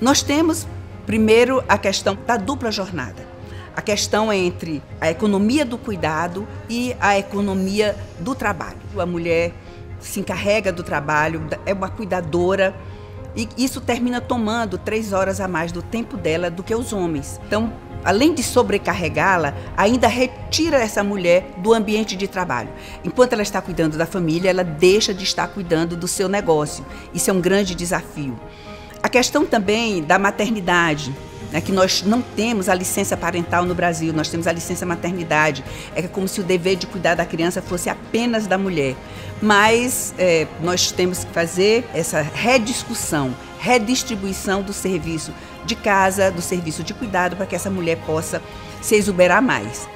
Nós temos, primeiro, a questão da dupla jornada. A questão entre a economia do cuidado e a economia do trabalho. A mulher se encarrega do trabalho, é uma cuidadora e isso termina tomando três horas a mais do tempo dela do que os homens. Então, além de sobrecarregá-la, ainda retira essa mulher do ambiente de trabalho. Enquanto ela está cuidando da família, ela deixa de estar cuidando do seu negócio. Isso é um grande desafio. A questão também da maternidade, né, que nós não temos a licença parental no Brasil, nós temos a licença maternidade. É como se o dever de cuidar da criança fosse apenas da mulher. Mas é, nós temos que fazer essa rediscussão, redistribuição do serviço de casa, do serviço de cuidado, para que essa mulher possa se exuberar mais.